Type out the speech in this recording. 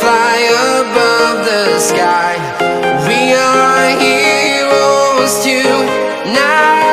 fly above the sky. We are heroes tonight